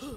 Huh.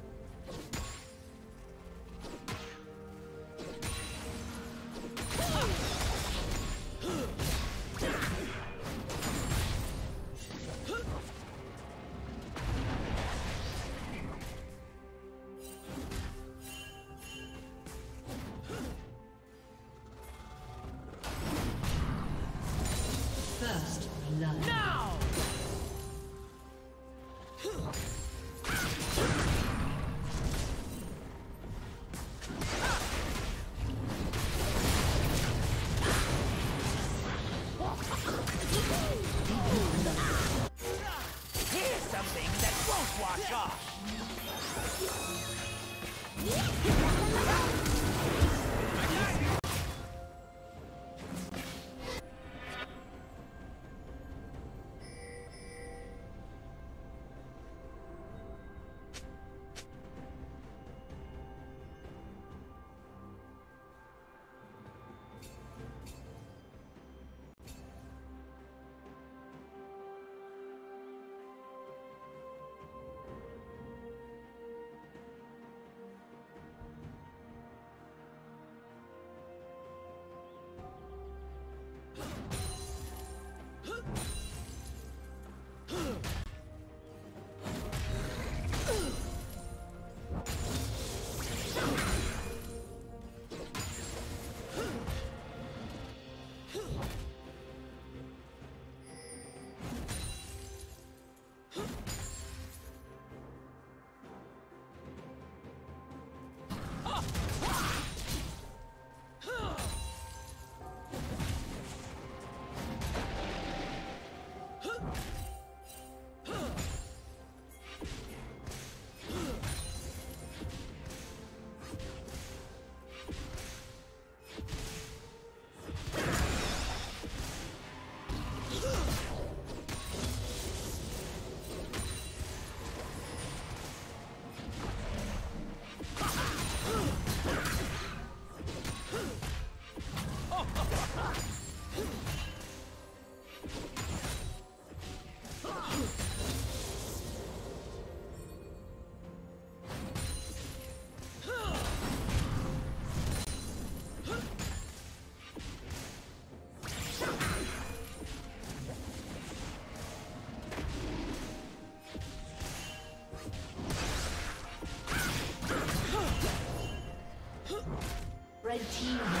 Red team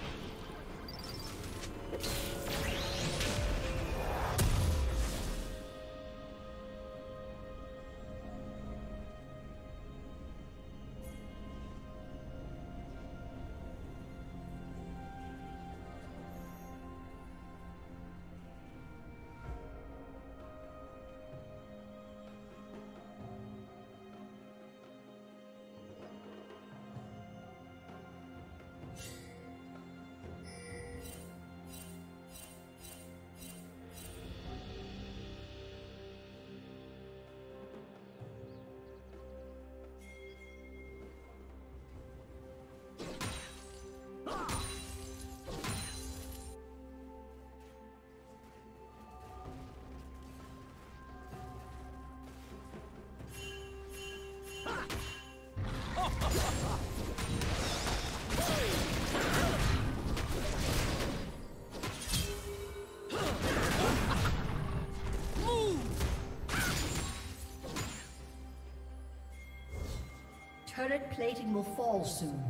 Turret plating will fall soon.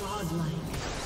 Godlike.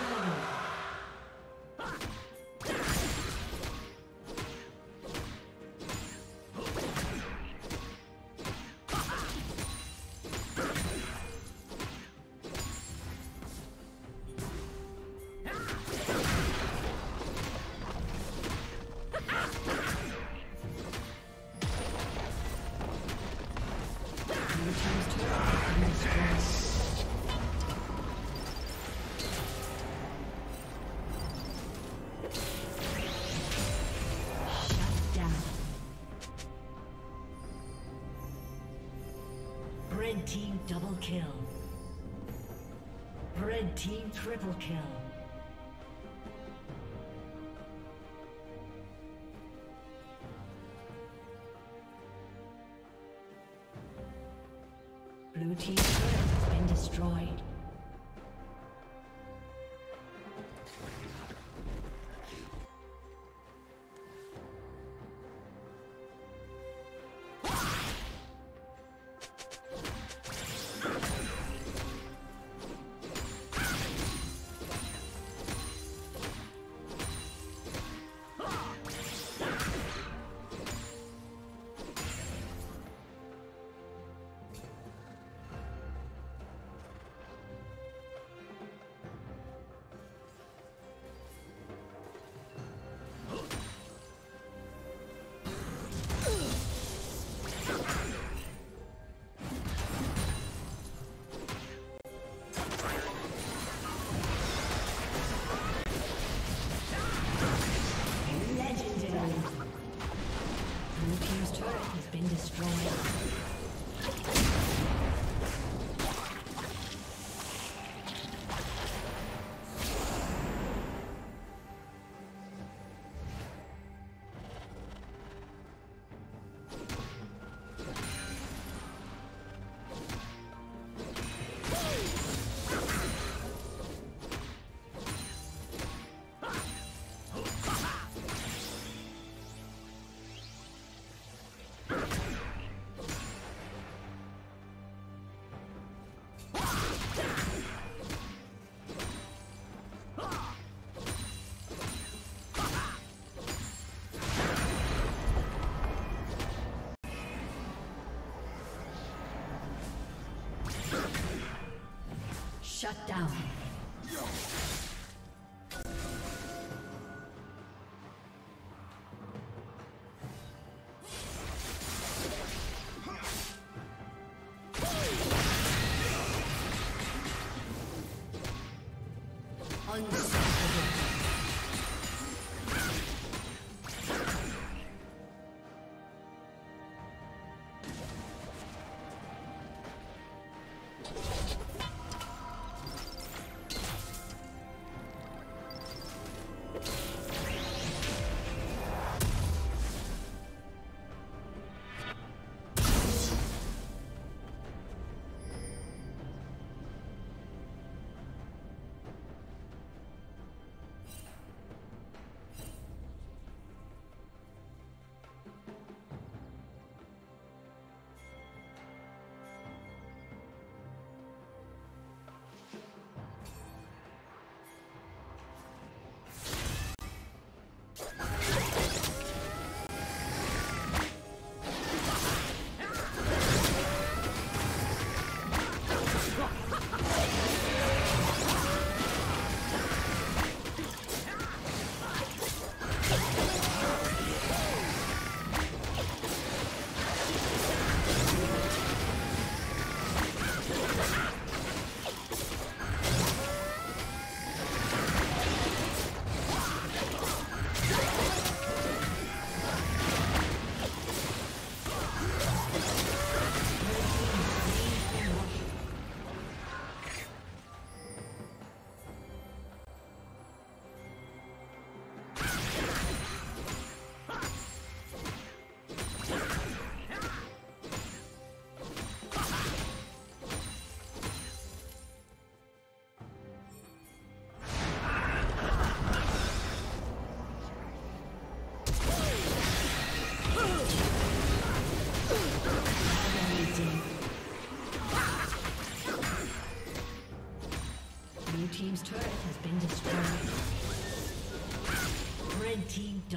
Red team double kill. Red team triple kill. Blue team's Shut down.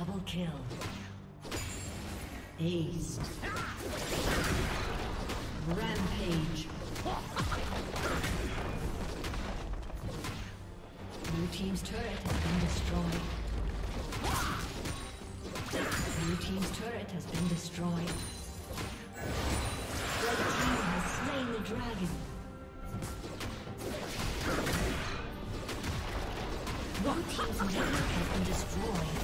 Double kill. Ace. Rampage. Blue Team's turret has been destroyed. Blue Team's turret has been destroyed. Red Team has slain the dragon. Blue Team's inhibitor has been destroyed.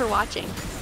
for watching.